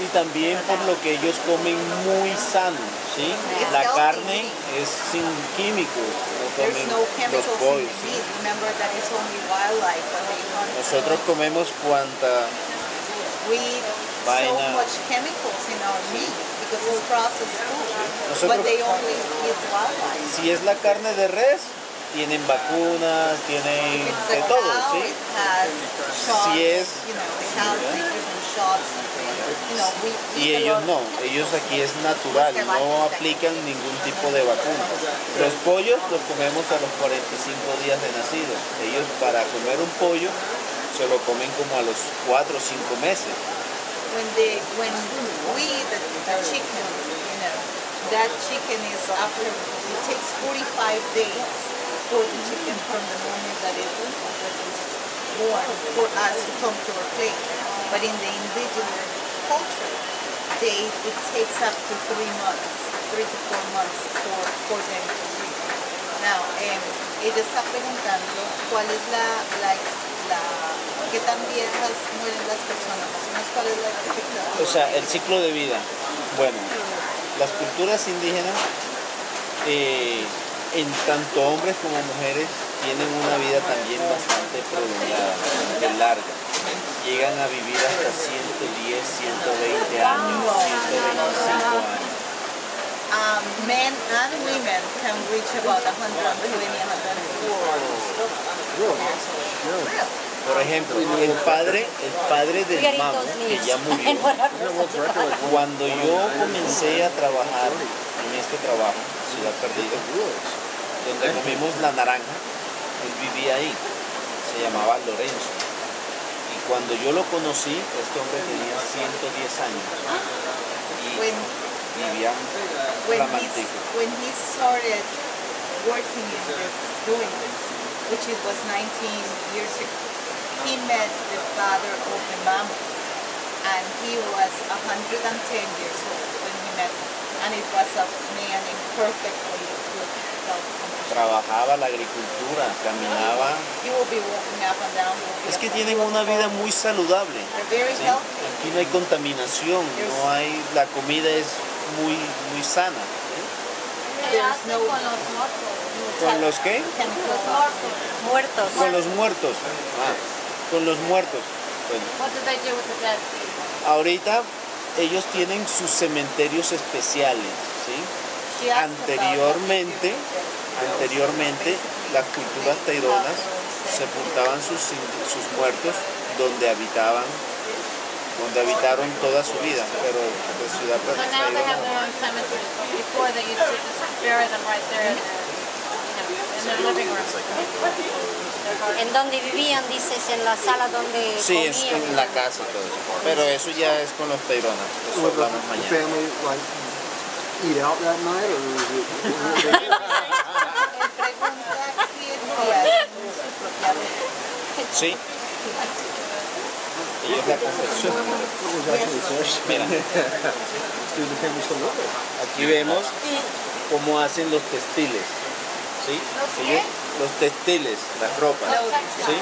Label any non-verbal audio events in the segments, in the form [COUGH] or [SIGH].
y también por lo que ellos comen muy sano, ¿sí? La carne es sin químicos, comen los pollos. the ¿sí? meat. Remember that it's only wildlife that they hunt. Nosotros comemos cuanta We eat so Vaina. much chemicals in our meat because it's processed food. Nosotros- But they only eat wildlife. Si es la carne de res, tienen vacunas, tienen de todo, ¿sí? Si es- you Y ellos no, ellos aquí es natural, no aplican ningún tipo de vacuna. Los pollos los comemos a los 45 días de nacido. Ellos para comer un pollo se lo comen como a los 4 o 5 meses. when they when we eat the, the chicken, you know, that chicken is after it takes 45 days for the chicken from the moment that it was born for us to come to our plate. But in the indigenous culture, it takes up to three months, three to four months for, for them to breed. Now, em, ella está preguntando cuál es la, la, la qué tan viejas mueren las personas, cuál es la expectativa. O sea, el ciclo de vida. Bueno, las culturas indígenas, eh, en tanto hombres como mujeres, tienen una vida también bastante prolongada, bastante larga. Llegan a vivir hasta 110, 120 años, 125 años. Um, men and women can reach about 120, 140. Por ejemplo, el padre, el padre del mamo, que ya [LAUGHS] murió, cuando yo comencé a trabajar en este trabajo, Ciudad Perdida, donde comimos la naranja, él vivía ahí, se llamaba Lorenzo. Y cuando yo lo conocí, este hombre tenía 110 años y When, vivía he, flamantico. when he started working in this, doing this, which it was 19 years ago, he met the father of the mammoth, and he was 110 years old when he met him, and it was a man in perfectly good health. Trabajaba la agricultura, caminaba. Es que tienen una vida muy saludable. ¿sí? Aquí no hay contaminación, no hay, la comida es muy, muy sana. ¿Qué hace no- con los muertos? ¿Con los qué? Muertos. Con los muertos. Ah, con los muertos. Bueno, What do they do with the dead? ahorita ellos tienen sus cementerios especiales, ¿sí? Anteriormente. Anteriormente las culturas taironas sepultaban sus, sus muertos donde habitaban, donde habitaron toda su vida, pero de ciudad So right. En donde vivían, dices, en la sala donde Sí, es comían. en la casa todo eso. Pero eso ya es con los taironas, eso Would the hablamos mañana. family like eat out that night, or [LAUGHS] there? aquí vemos cómo hacen los textiles. ¿Sí? Ellos, los textiles, las ropas. ¿Sí?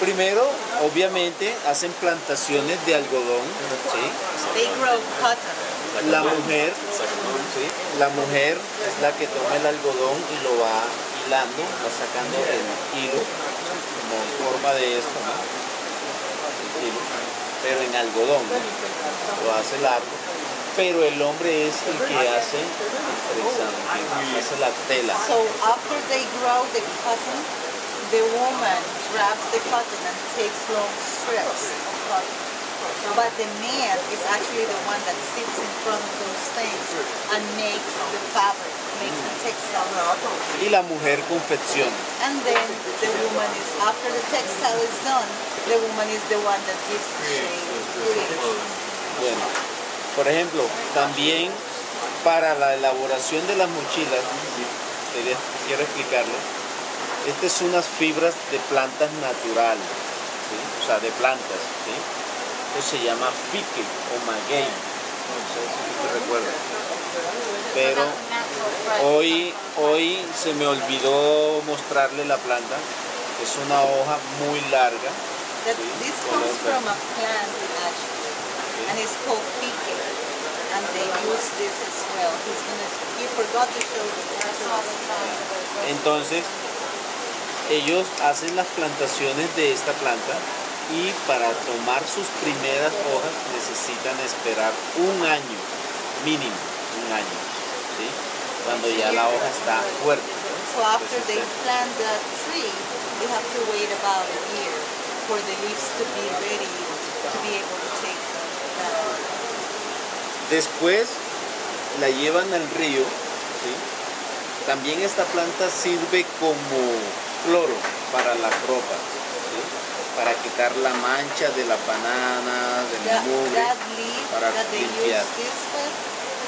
Primero, obviamente, hacen plantaciones de algodón. ¿sí? La mujer, ¿sí? la mujer es la que toma el algodón y lo va hilando, va sacando el hilo como en forma de esto, ¿no? Hilo, pero en algodón, ¿no? lo hace largo. Pero el hombre es el que hace el hace la tela. So after they grow the cotton, the woman grabs the cotton and takes long strips of cotton. But the man is actually the one that sits in front of those things and makes the fabric. Y la mujer confecciona. And then the woman is, after the textile is done, the woman is the one that gives the. Bueno, por ejemplo, también para la elaboración de las mochilas, quería- quiero explicarles, estas son unas fibras de plantas naturales, ¿sí? o sea, de plantas. ¿sí? Esto se llama fique o maguey, no sé si te recuerdas. Pero hoy, hoy se me olvidó mostrarle la planta, es una hoja muy larga, That Sí, this color comes verde. from a plant actually. and it's called pique. And they use this as well. He's gonna, he forgot to show the pictures. Entonces, ellos hacen las plantaciones de esta planta y para tomar sus primeras hojas necesitan esperar un año, mínimo, un año, ¿sí? Cuando ya la hoja está fuerte. So after they plant the tree, they have to wait about a year for the leaves to be ready to be able to take the, the Después la llevan al río, ¿sí? También esta planta sirve como cloro para la ropa, ¿sí? Para quitar la mancha de la banana, del that, mugre, that para that limpiar.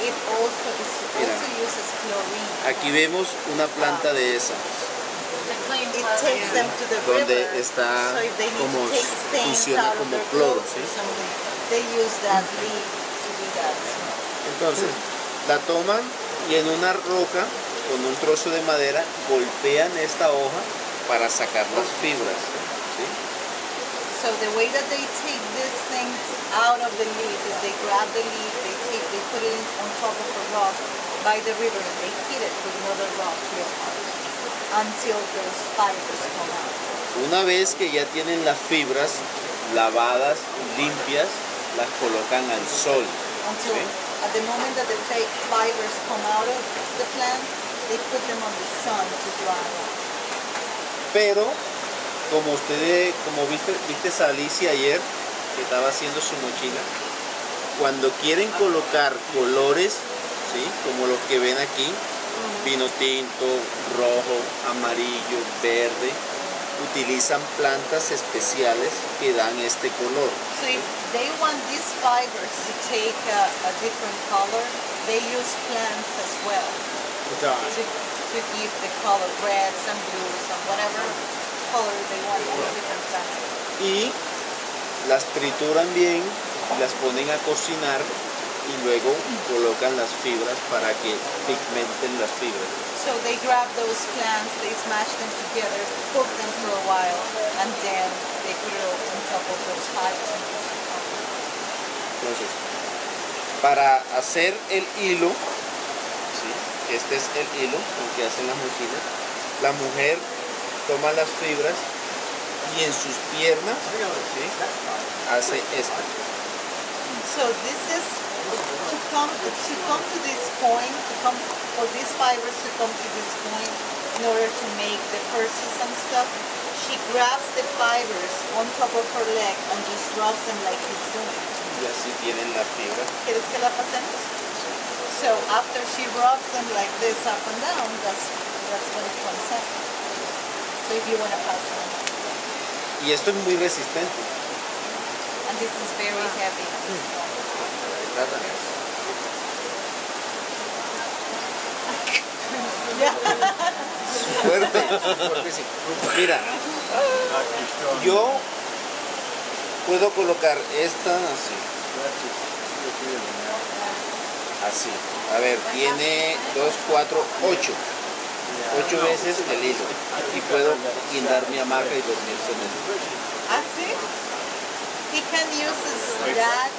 It also is Mira. also uses chlorine. Aquí vemos una planta de esa, It takes them to the donde river. está so if they need como to take stains funciona out como cloro, ¿sí? or something, they use that leaf to do that. Entonces, la toman y en una roca, con un trozo de madera, golpean esta hoja para sacar las fibras. ¿sí? So the way that they take these things out of the leaf is they grab the leaf, put it on top of a rock by the river and they hit it with another rock real hard until those fibers come out. Una vez que ya tienen las fibras lavadas, limpias, las colocan al sol. Until ¿sí? at the moment that the fibers come out of the plant, they put them on the sun to dry out. Pero, como ustedes, como viste, viste a Alicia ayer, que estaba haciendo su mochila, cuando quieren colocar colores, ¿sí? como los que ven aquí, vino tinto, rojo, amarillo, verde, utilizan plantas especiales que dan este color. So if they want these fibers to take a, a different color, they use plants as well. to, to give the color reds and blues and whatever color they want for different plants. Y las trituran bien, las ponen a cocinar y luego colocan las fibras para que pigmenten las fibras. So they grab those plants, they smash them together, cook them for a while, and then they it on top of those fibers. Entonces, para hacer el hilo, ¿sí? este es el hilo con que hacen las mochilas, la mujer toma las fibras y en sus piernas ¿sí? hace esto. So this is to come to come to this point, to come for these fibers to come to this point in order to make the purses and stuff. She grabs the fibers on top of her leg and just rubs them like he's doing. Y así tienen la fibra. ¿Quieres que la pasemos? So after she rubs them like this up and down, that's that's when it comes out. So if you want to pass them, Y esto es muy resistente. And this is very heavy. Trata. Fuerte, fuertísimo. Mira, yo puedo colocar esta así. Así. A ver, tiene 2, 4, 8. 8 veces el hilo. Y puedo guindar mi hamaca y dormir con él. Así, he can use his that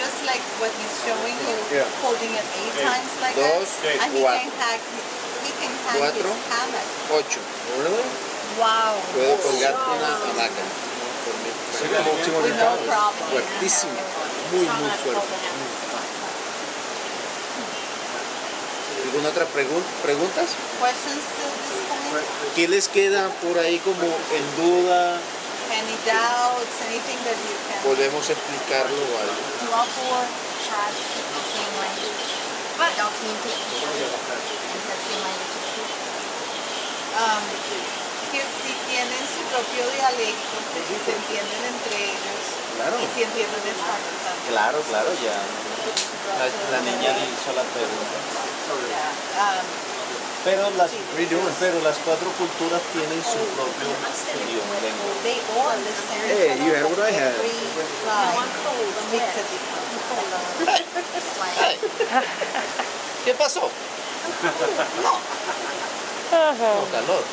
just like what he's showing you, Yeah. holding it eight times like Dos, that, and he cuatro. can hang he can Cuatro. his hammock. 8. Wow. Puedo colgar una hamaca. Fuertísimo. Muy, muy fuerte. ¿Alguna otra pregun- preguntas? ¿Qué les queda por ahí como en duda? Any doubts? Anything that you can? Podemos explicarlo o algo. Do all four tribes speak the same language? They all communicate. Is that same language too? um, que si tienen su propio dialecto, se entienden entre ellos Claro. y si entienden español también. Claro, claro, ya. La, la niña le hizo la pregunta. Um, Pero las, pero las cuatro culturas tienen su propio idioma, lengua. they all understand. Hey, you had what I had. [LAUGHS] ¿Qué pasó? No. No, calor. [LAUGHS]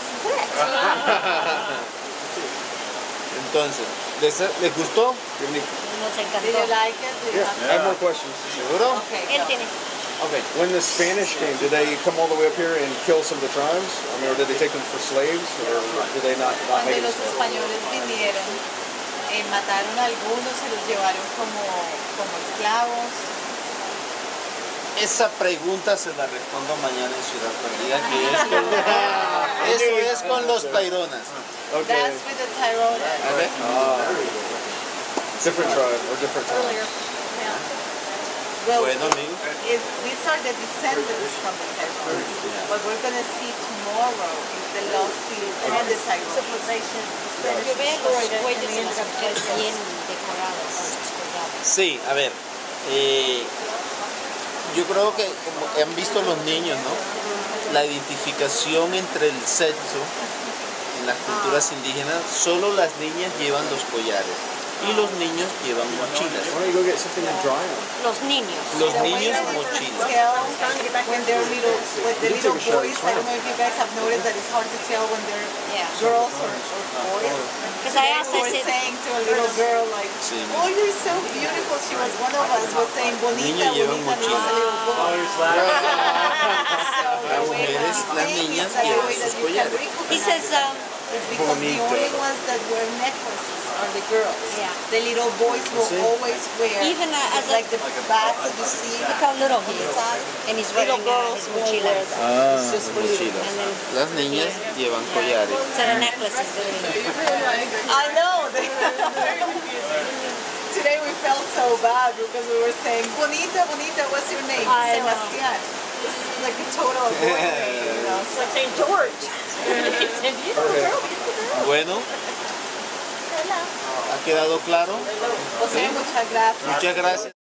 Entonces, ¿les, les gustó? Nos Did you encantó. like it? Yeah, have- I have more questions. ¿Seguro? Okay, Él tiene. Okay. When the Spanish came, did they come all the way up here and kill some of the tribes? I mean, or did they take them for slaves, or did they not, not Cuando make los them? españoles vinieron, eh, mataron a algunos, se los llevaron como, como esclavos. Esa pregunta se la respondo mañana en Ciudad Perdida, que es [LAUGHS] con, eso es con los Taironas. Okay. That's with the Tyrone. A ver. Ah, different tribe or different time. Earlier. Well, Bueno, amigos. is, these are the descendants from the Tyrone. What we're going to see tomorrow is the Lost Seal and the Tyrone. Yo veo los cuellos en las bien decorados. Sí, a ver. eh, yo creo que como han visto los niños, ¿no? La identificación entre el sexo en las culturas indígenas, solo las niñas llevan los collares y los niños llevan mochilas. Why don't you go get something to dry on? Los niños. Los niños mochilas. tell when they're little, when the You little took a shot. boys, I don't know if you guys have noticed that it's hard to tell when they're Yeah. girls or, or boys. Because I also said, saying to a little girl like, oh, you're so beautiful. She was one of us was saying bonita, Niños llevan bonita, [LAUGHS] Las mujeres, niñas llevan way sus that you can collares. he says, um, It's because the only ones that wear necklaces are the girls. Yeah. The little boys will always wear Even, uh, as it's a- like the bags of the see. look how little he is. And he's Little wearing uh, girls his won't wear that. Ah, It's just for little mochilas. And then, Las niñas llevan collares. so the necklace is I know. [LAUGHS] Today we felt so bad because we were saying, Bonita, Bonita, what's your name? I know. Sebastián. This is like a total boy name, you know. So like saying George. [LAUGHS] Bueno, ¿ha quedado claro? José, muchas gracias. Muchas gracias.